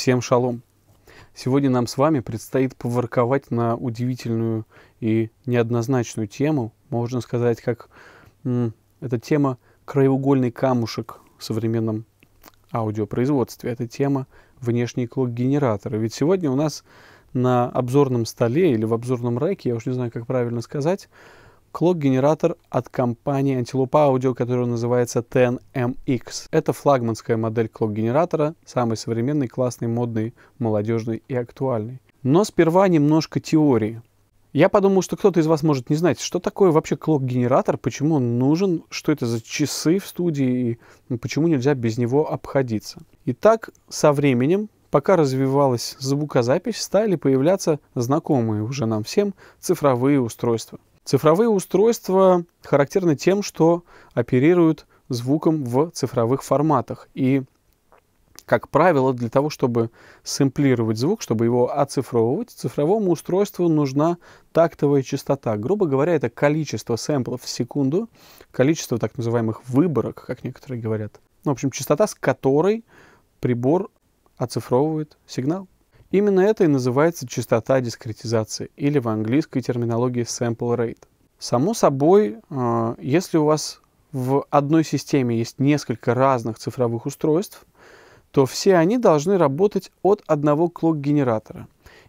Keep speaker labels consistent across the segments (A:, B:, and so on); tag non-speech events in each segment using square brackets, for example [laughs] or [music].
A: Всем шалом! Сегодня нам с вами предстоит поворковать на удивительную и неоднозначную тему. Можно сказать, как м, эта тема краеугольный камушек в современном аудиопроизводстве. Это тема внешний клок-генератора. Ведь сегодня у нас на обзорном столе или в обзорном реке, я уж не знаю, как правильно сказать, клок-генератор от компании Antelope Audio, который называется 10MX. Это флагманская модель клок-генератора, самый современный, классный, модный, молодежный и актуальный. Но сперва немножко теории. Я подумал, что кто-то из вас может не знать, что такое вообще клок-генератор, почему он нужен, что это за часы в студии и почему нельзя без него обходиться. Итак, со временем, пока развивалась звукозапись, стали появляться знакомые уже нам всем цифровые устройства. Цифровые устройства характерны тем, что оперируют звуком в цифровых форматах. И, как правило, для того, чтобы сэмплировать звук, чтобы его оцифровывать, цифровому устройству нужна тактовая частота. Грубо говоря, это количество сэмплов в секунду, количество так называемых выборок, как некоторые говорят. Ну, в общем, частота, с которой прибор оцифровывает сигнал. Именно это и называется частота дискретизации, или в английской терминологии sample rate. Само собой, э, если у вас в одной системе есть несколько разных цифровых устройств, то все они должны работать от одного клок-генератора.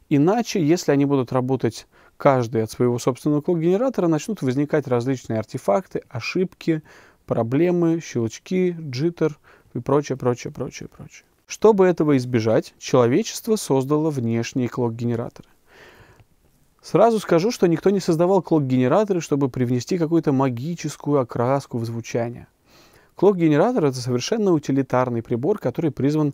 A: Иначе, если они будут работать каждый от своего собственного клок-генератора, начнут возникать различные артефакты, ошибки, проблемы, щелчки, джиттер и прочее, прочее, прочее, прочее. Чтобы этого избежать, человечество создало внешние клок-генераторы. Сразу скажу, что никто не создавал клок-генераторы, чтобы привнести какую-то магическую окраску в звучание. Клок-генератор — это совершенно утилитарный прибор, который призван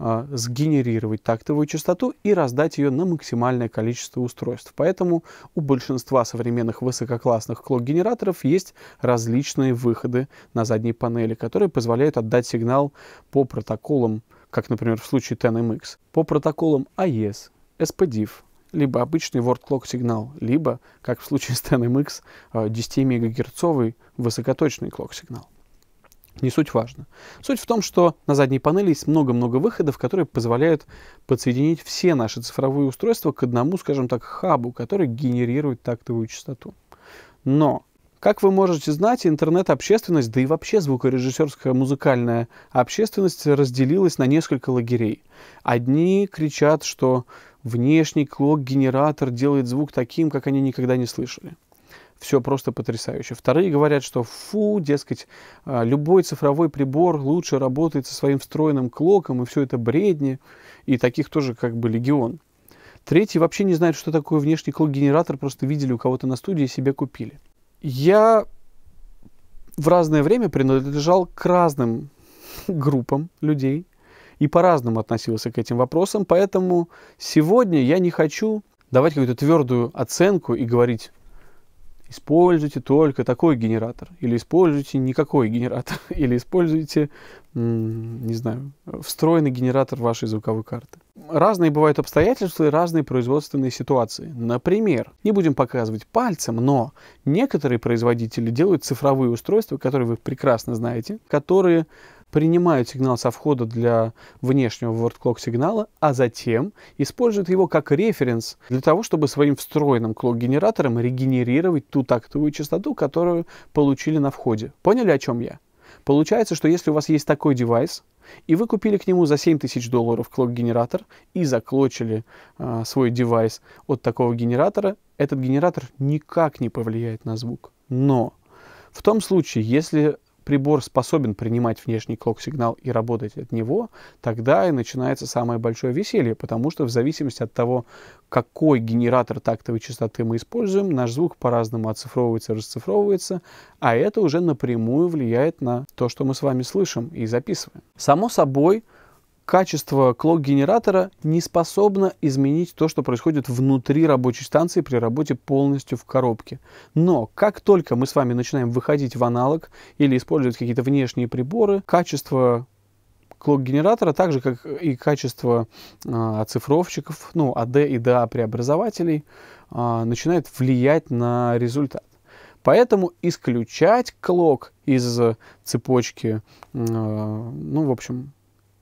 A: э, сгенерировать тактовую частоту и раздать ее на максимальное количество устройств. Поэтому у большинства современных высококлассных клок-генераторов есть различные выходы на задней панели, которые позволяют отдать сигнал по протоколам как, например, в случае 10MX, по протоколам AES, SPDIF, либо обычный word clock сигнал, либо, как в случае с 10MX, 10 МГц высокоточный клок сигнал. Не суть важно. Суть в том, что на задней панели есть много-много выходов, которые позволяют подсоединить все наши цифровые устройства к одному, скажем так, хабу, который генерирует тактовую частоту. Но как вы можете знать, интернет-общественность, да и вообще звукорежиссерская музыкальная общественность разделилась на несколько лагерей. Одни кричат, что внешний клок-генератор делает звук таким, как они никогда не слышали. Все просто потрясающе. Вторые говорят, что фу, дескать, а, любой цифровой прибор лучше работает со своим встроенным клоком, и все это бредни. И таких тоже как бы легион. Третьи вообще не знают, что такое внешний клок-генератор, просто видели у кого-то на студии и себе купили. Я в разное время принадлежал к разным [laughs] группам людей и по-разному относился к этим вопросам, поэтому сегодня я не хочу давать какую-то твердую оценку и говорить, используйте только такой генератор, или используйте никакой генератор, [laughs] или используйте, не знаю, встроенный генератор вашей звуковой карты. Разные бывают обстоятельства и разные производственные ситуации. Например, не будем показывать пальцем, но некоторые производители делают цифровые устройства, которые вы прекрасно знаете, которые принимают сигнал со входа для внешнего word clock сигнала, а затем используют его как референс для того, чтобы своим встроенным клок-генератором регенерировать ту тактовую частоту, которую получили на входе. Поняли, о чем я? Получается, что если у вас есть такой девайс, и вы купили к нему за 7 тысяч долларов клок-генератор и заклочили э, свой девайс от такого генератора, этот генератор никак не повлияет на звук. Но в том случае, если прибор способен принимать внешний клок-сигнал и работать от него, тогда и начинается самое большое веселье, потому что в зависимости от того, какой генератор тактовой частоты мы используем, наш звук по-разному оцифровывается, расцифровывается, а это уже напрямую влияет на то, что мы с вами слышим и записываем. Само собой, качество клок-генератора не способно изменить то, что происходит внутри рабочей станции при работе полностью в коробке. Но как только мы с вами начинаем выходить в аналог или использовать какие-то внешние приборы, качество клок-генератора, так же как и качество э, оцифровщиков, ну, AD и DA преобразователей, э, начинает влиять на результат. Поэтому исключать клок из цепочки, э, ну, в общем,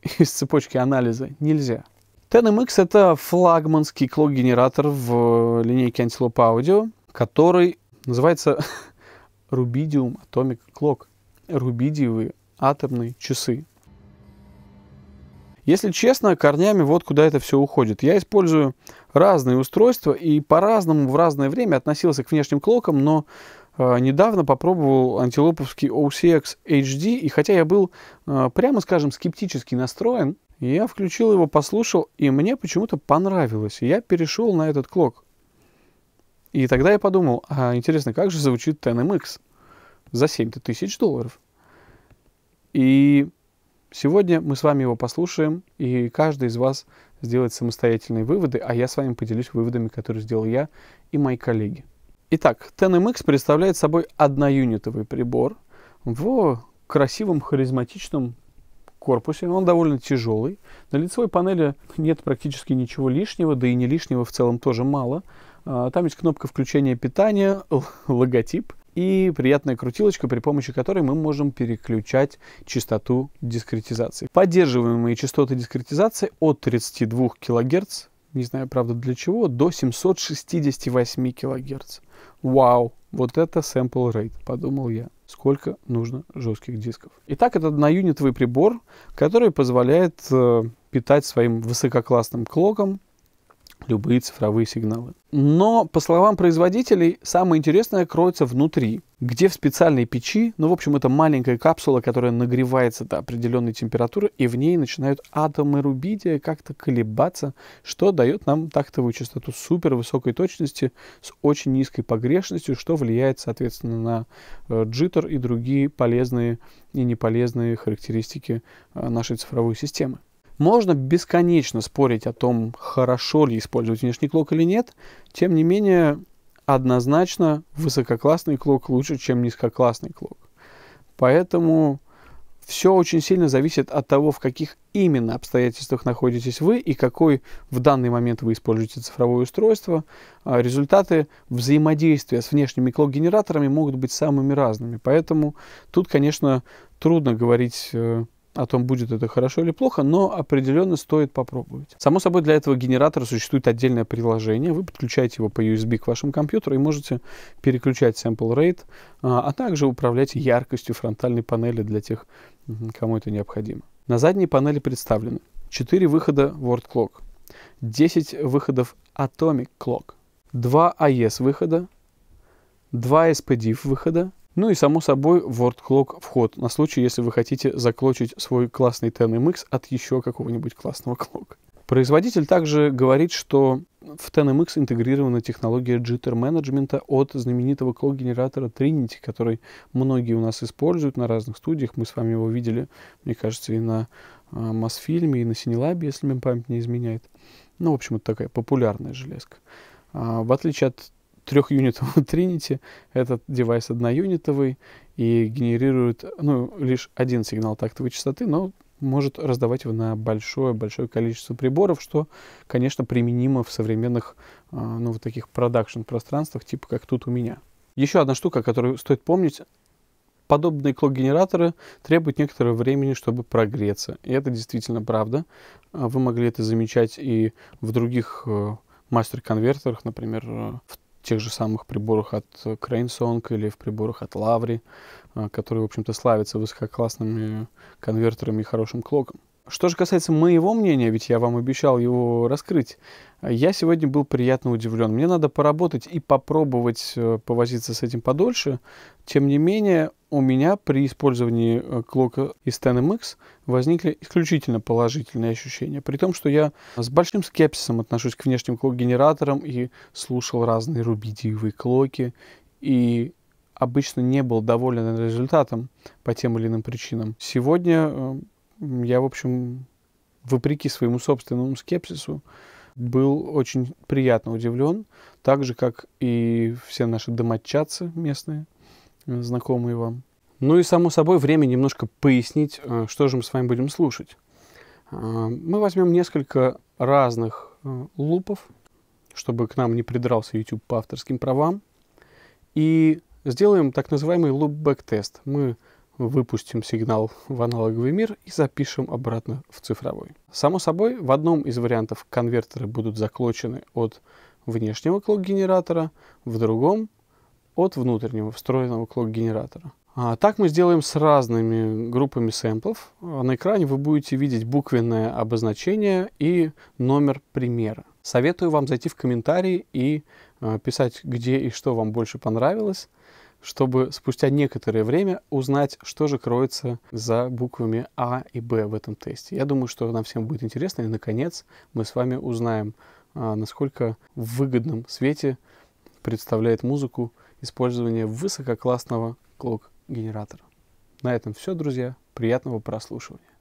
A: [laughs] из цепочки анализа нельзя. TNMX это флагманский клок-генератор в линейке Antelope Audio, который называется [laughs] Rubidium Atomic Clock. Рубидиевые атомные часы. Если честно, корнями вот куда это все уходит. Я использую разные устройства и по-разному в разное время относился к внешним клокам, но э, недавно попробовал антилоповский OCX HD, и хотя я был, э, прямо скажем, скептически настроен, я включил его, послушал, и мне почему-то понравилось. Я перешел на этот клок. И тогда я подумал, а интересно, как же звучит TNMX за 7 тысяч долларов? И Сегодня мы с вами его послушаем, и каждый из вас сделает самостоятельные выводы, а я с вами поделюсь выводами, которые сделал я и мои коллеги. Итак, TNMX представляет собой одноюнитовый прибор в красивом, харизматичном корпусе. Он довольно тяжелый. На лицевой панели нет практически ничего лишнего, да и не лишнего в целом тоже мало. А, там есть кнопка включения питания, логотип и приятная крутилочка, при помощи которой мы можем переключать частоту дискретизации. Поддерживаемые частоты дискретизации от 32 кГц, не знаю, правда, для чего, до 768 кГц. Вау, вот это sample rate, подумал я. Сколько нужно жестких дисков. Итак, это одноюнитовый прибор, который позволяет э, питать своим высококлассным клоком любые цифровые сигналы. Но, по словам производителей, самое интересное кроется внутри, где в специальной печи, ну, в общем, это маленькая капсула, которая нагревается до определенной температуры, и в ней начинают атомы рубидия как-то колебаться, что дает нам тактовую частоту супер высокой точности с очень низкой погрешностью, что влияет, соответственно, на э, джиттер и другие полезные и неполезные характеристики э, нашей цифровой системы. Можно бесконечно спорить о том, хорошо ли использовать внешний клок или нет. Тем не менее, однозначно высококлассный клок лучше, чем низкоклассный клок. Поэтому все очень сильно зависит от того, в каких именно обстоятельствах находитесь вы и какой в данный момент вы используете цифровое устройство. А результаты взаимодействия с внешними клок-генераторами могут быть самыми разными. Поэтому тут, конечно, трудно говорить э, о том, будет это хорошо или плохо, но определенно стоит попробовать. Само собой, для этого генератора существует отдельное приложение. Вы подключаете его по USB к вашему компьютеру и можете переключать sample rate, а, а также управлять яркостью фронтальной панели для тех, кому это необходимо. На задней панели представлены 4 выхода Word Clock, 10 выходов Atomic Clock, 2 AES выхода, 2 SPDIF выхода, ну и, само собой, Word Clock вход, на случай, если вы хотите заклочить свой классный TNMX от еще какого-нибудь классного клока. Производитель также говорит, что в TNMX интегрирована технология jitter менеджмента от знаменитого клок-генератора Trinity, который многие у нас используют на разных студиях. Мы с вами его видели, мне кажется, и на э, Мосфильме, и на Синелабе, если мне память не изменяет. Ну, в общем, это такая популярная железка. А, в отличие от трехюнитового Trinity. [laughs] Этот девайс одноюнитовый и генерирует ну, лишь один сигнал тактовой частоты, но может раздавать его на большое-большое количество приборов, что, конечно, применимо в современных, а, ну, вот таких продакшн-пространствах, типа как тут у меня. Еще одна штука, которую стоит помнить, подобные клок-генераторы требуют некоторого времени, чтобы прогреться. И это действительно правда. А вы могли это замечать и в других э, мастер-конвертерах, например, э, в тех же самых приборах от Crane Song или в приборах от Lavry, а, которые, в общем-то, славятся высококлассными конвертерами и хорошим клоком. Что же касается моего мнения, ведь я вам обещал его раскрыть, я сегодня был приятно удивлен. Мне надо поработать и попробовать э, повозиться с этим подольше. Тем не менее, у меня при использовании э, клока из TNMX возникли исключительно положительные ощущения. При том, что я с большим скепсисом отношусь к внешним клок-генераторам и слушал разные рубидиевые клоки. И обычно не был доволен результатом по тем или иным причинам. Сегодня э, я, в общем, вопреки своему собственному скепсису, был очень приятно удивлен, так же, как и все наши домочадцы местные, э, знакомые вам. Ну и, само собой, время немножко пояснить, э, что же мы с вами будем слушать. Э, мы возьмем несколько разных лупов, чтобы к нам не придрался YouTube по авторским правам, и сделаем так называемый loopback тест. Мы выпустим сигнал в аналоговый мир и запишем обратно в цифровой. Само собой, в одном из вариантов конвертеры будут заклочены от внешнего клок-генератора, в другом от внутреннего встроенного клок-генератора. А, так мы сделаем с разными группами сэмплов. На экране вы будете видеть буквенное обозначение и номер примера. Советую вам зайти в комментарии и э, писать, где и что вам больше понравилось, чтобы спустя некоторое время узнать, что же кроется за буквами А и Б в этом тесте. Я думаю, что нам всем будет интересно, и, наконец, мы с вами узнаем, э, насколько в выгодном свете представляет музыку использование высококлассного клок генератора. На этом все, друзья. Приятного прослушивания.